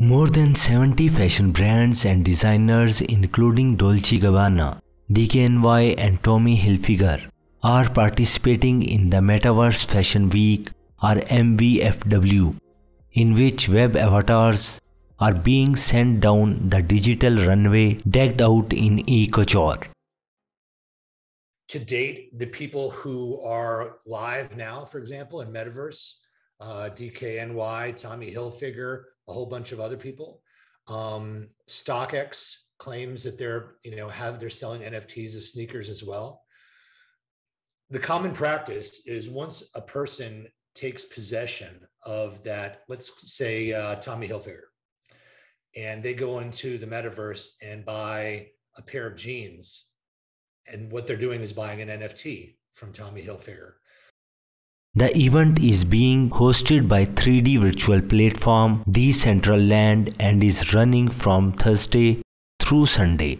More than 70 fashion brands and designers, including Dolce Gabbana, DKNY, and Tommy Hilfiger, are participating in the Metaverse Fashion Week or MVFW, in which web avatars are being sent down the digital runway decked out in e couture. To date, the people who are live now, for example, in Metaverse, uh, DKNY, Tommy Hilfiger, a whole bunch of other people. Um, StockX claims that they're, you know, have they're selling NFTs of sneakers as well. The common practice is once a person takes possession of that, let's say uh, Tommy Hilfiger, and they go into the metaverse and buy a pair of jeans, and what they're doing is buying an NFT from Tommy Hilfiger. The event is being hosted by 3D virtual platform Decentraland and is running from Thursday through Sunday.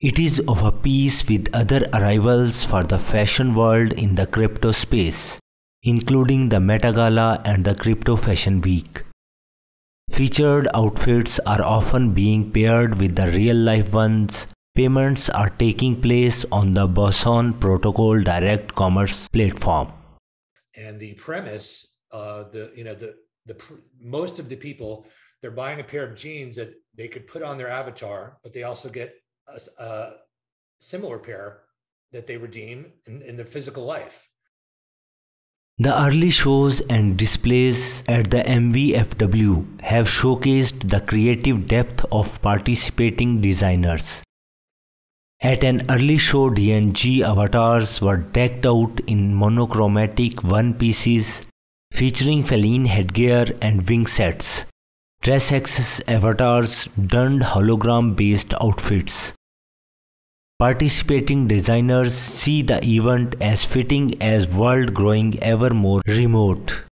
It is of a piece with other arrivals for the fashion world in the crypto space, including the Meta Gala and the Crypto Fashion Week. Featured outfits are often being paired with the real life ones payments are taking place on the Boson Protocol direct commerce platform. And the premise, uh, the you know the the most of the people they're buying a pair of jeans that they could put on their avatar, but they also get a, a similar pair that they redeem in, in their physical life. The early shows and displays at the MVFW have showcased the creative depth of participating designers. At an early show, DNG avatars were decked out in monochromatic one pieces featuring feline headgear and wing sets. DressX's avatars donned hologram based outfits. Participating designers see the event as fitting as world growing ever more remote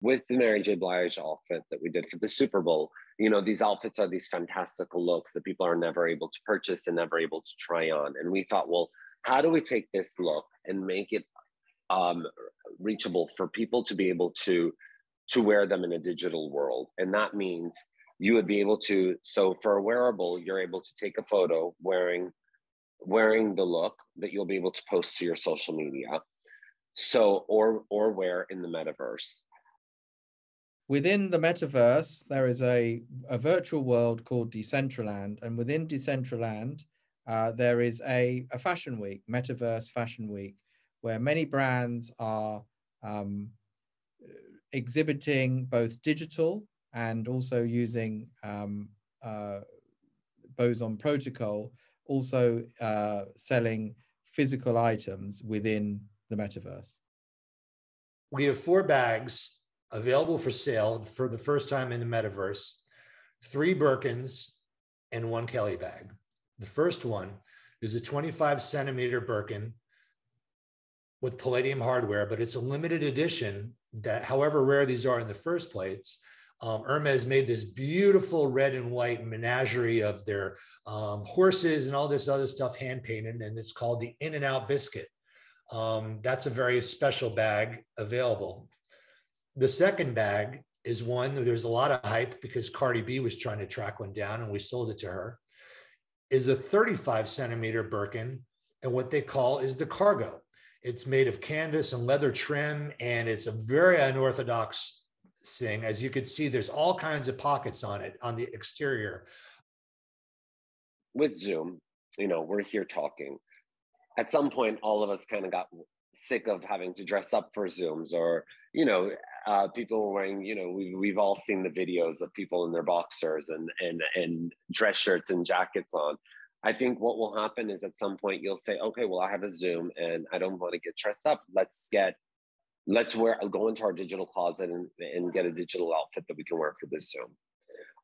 with the Mary J. Blige outfit that we did for the Super Bowl, you know, these outfits are these fantastical looks that people are never able to purchase and never able to try on. And we thought, well, how do we take this look and make it um, reachable for people to be able to to wear them in a digital world? And that means you would be able to. So for a wearable, you're able to take a photo wearing wearing the look that you'll be able to post to your social media. So or or wear in the metaverse within the metaverse, there is a, a virtual world called Decentraland. And within Decentraland, uh, there is a, a fashion week, Metaverse Fashion Week, where many brands are um, exhibiting both digital and also using um, uh, Boson Protocol, also uh, selling physical items within the metaverse. We have four bags available for sale for the first time in the metaverse three Birkins and one Kelly bag. The first one is a 25 centimeter Birkin with palladium hardware, but it's a limited edition that, however rare these are in the first place, um, Hermes made this beautiful red and white menagerie of their um, horses and all this other stuff hand painted, and it's called the In and Out Biscuit. Um, that's a very special bag available. The second bag is one that there's a lot of hype because Cardi B was trying to track one down and we sold it to her. Is a 35 centimeter Birkin and what they call is the cargo. It's made of canvas and leather trim, and it's a very unorthodox thing. As you can see, there's all kinds of pockets on it on the exterior. With Zoom, you know, we're here talking. At some point, all of us kind of got sick of having to dress up for Zooms or, you know, uh, people were wearing, you know, we, we've all seen the videos of people in their boxers and, and, and dress shirts and jackets on. I think what will happen is at some point you'll say, okay, well, I have a Zoom and I don't want to get dressed up. Let's get, let's wear, go into our digital closet and, and get a digital outfit that we can wear for this Zoom.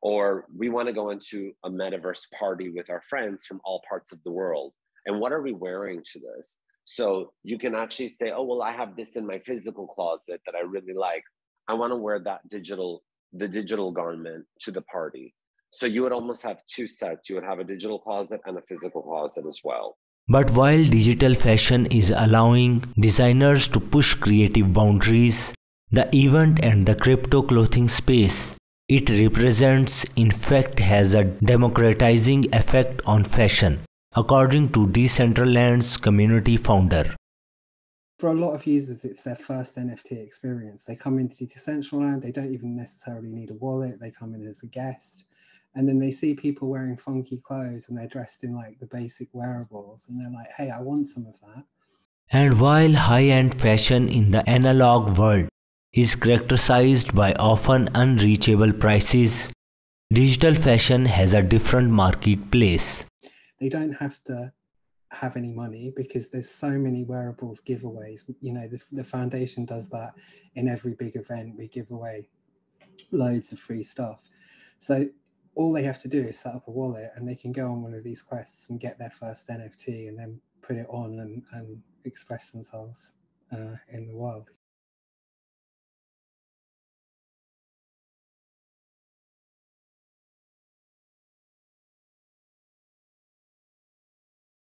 Or we want to go into a metaverse party with our friends from all parts of the world. And what are we wearing to this? So you can actually say, oh, well, I have this in my physical closet that I really like. I want to wear that digital, the digital garment to the party. So you would almost have two sets. You would have a digital closet and a physical closet as well. But while digital fashion is allowing designers to push creative boundaries, the event and the crypto clothing space It represents, in fact, has a democratizing effect on fashion, according to Decentraland's community founder. For a lot of users, it's their first NFT experience. They come into Decentraland, they don't even necessarily need a wallet, they come in as a guest, and then they see people wearing funky clothes and they're dressed in like the basic wearables, and they're like, hey, I want some of that. And while high end fashion in the analog world is characterized by often unreachable prices, digital fashion has a different marketplace. They don't have to have any money because there's so many wearables giveaways. You know, the, the foundation does that in every big event. We give away loads of free stuff. So all they have to do is set up a wallet and they can go on one of these quests and get their first NFT and then put it on and, and express themselves uh, in the wild.